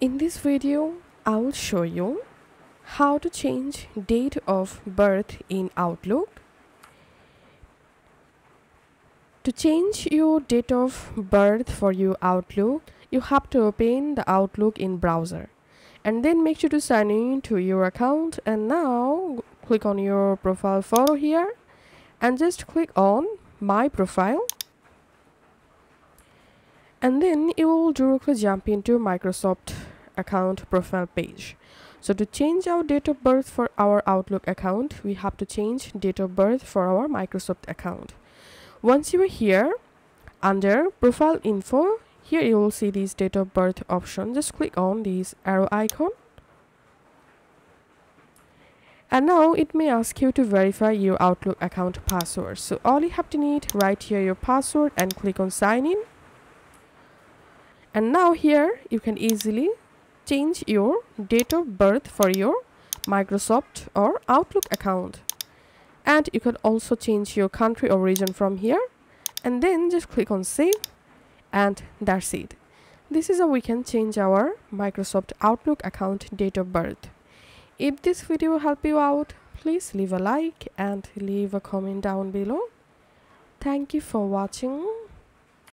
In this video, I will show you how to change date of birth in Outlook. To change your date of birth for your Outlook, you have to open the Outlook in browser. And then make sure to sign in to your account. And now click on your profile photo here. And just click on my profile and then you will directly jump into Microsoft account profile page. So to change our date of birth for our Outlook account, we have to change date of birth for our Microsoft account. Once you are here, under profile info, here you will see this date of birth option. Just click on this arrow icon. And now it may ask you to verify your Outlook account password. So all you have to need, write here your password and click on sign in and now here you can easily change your date of birth for your Microsoft or Outlook account. And you can also change your country or region from here. And then just click on save and that's it. This is how we can change our Microsoft Outlook account date of birth. If this video helped you out please leave a like and leave a comment down below. Thank you for watching